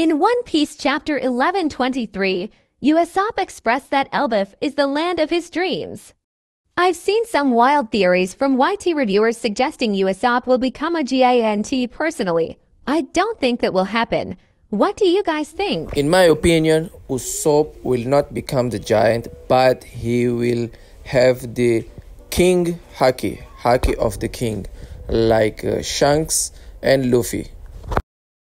In One Piece chapter 1123, Usopp expressed that Elbaf is the land of his dreams. I've seen some wild theories from YT reviewers suggesting Usopp will become a GANT personally. I don't think that will happen. What do you guys think? In my opinion, Usopp will not become the giant, but he will have the king haki, haki of the king, like uh, Shanks and Luffy.